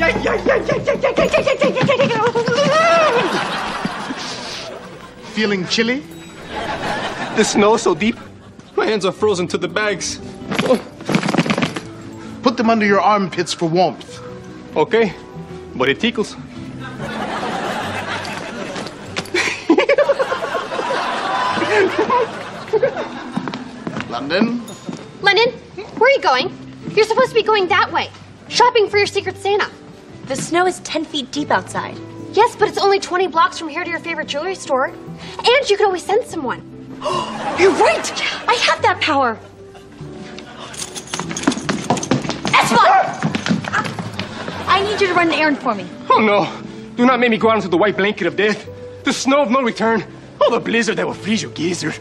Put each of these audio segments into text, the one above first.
Feeling chilly? The snow's so deep, my hands are frozen to the bags. Put them under your armpits for warmth. Okay, but it tickles. London? Lennon, where are you going? You're supposed to be going that way. Shopping for your Secret Santa. The snow is 10 feet deep outside. Yes, but it's only 20 blocks from here to your favorite jewelry store. And you could always send someone. You're right! I have that power! Esteban! I need you to run an errand for me. Oh no! Do not make me go out into the white blanket of death. The snow of no return. Oh, the blizzard that will freeze your geezer.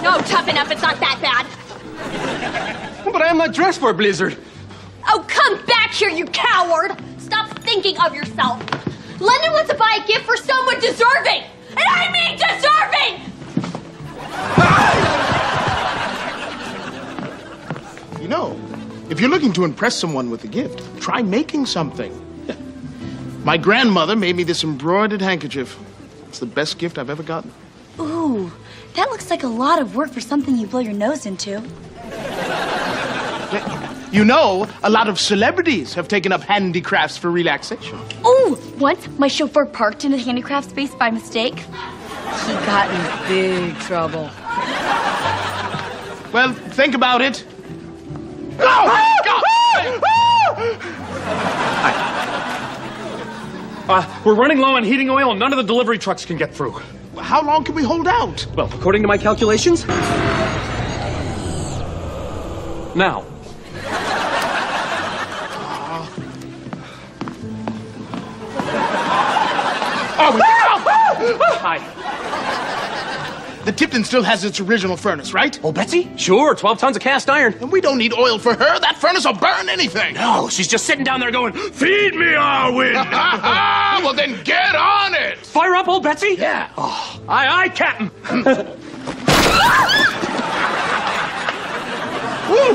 No, toughen up. It's not that bad. But I am not dressed for a blizzard. Oh, come back here, you coward! Stop thinking of yourself. London wants to buy a gift for someone deserving! And I mean deserving! You know, if you're looking to impress someone with a gift, try making something. My grandmother made me this embroidered handkerchief. It's the best gift I've ever gotten. Ooh, that looks like a lot of work for something you blow your nose into. You know, a lot of celebrities have taken up handicrafts for relaxation. Oh, once my chauffeur parked in a handicraft space by mistake. He got in big trouble. Well, think about it. Uh, we're running low on heating oil and none of the delivery trucks can get through. How long can we hold out? Well, according to my calculations, now. Hi. The Tipton still has its original furnace, right? Oh, Betsy? Sure, 12 tons of cast iron. And we don't need oil for her. That furnace will burn anything. No, she's just sitting down there going, Feed me, Arwin! well, then get on it. Fire up, old Betsy? Yeah. Oh, aye, aye, Captain. Woo!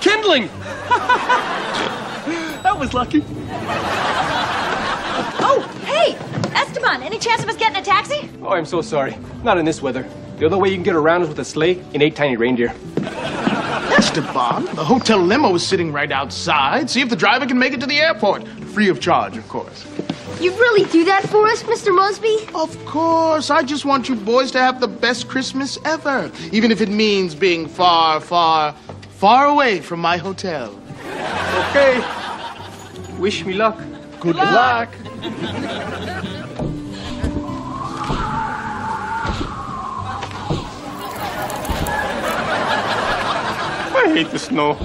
Kindling! that was lucky. Oh, hey! Esteban, any chance of us getting a taxi? Oh, I'm so sorry. Not in this weather. The only way you can get around is with a sleigh and eight tiny reindeer. Esteban, the hotel limo is sitting right outside. See if the driver can make it to the airport. Free of charge, of course. You really do that for us, Mr. Moseby? Of course. I just want you boys to have the best Christmas ever. Even if it means being far, far, far away from my hotel. Okay. Wish me luck. Good luck. I hate the snow.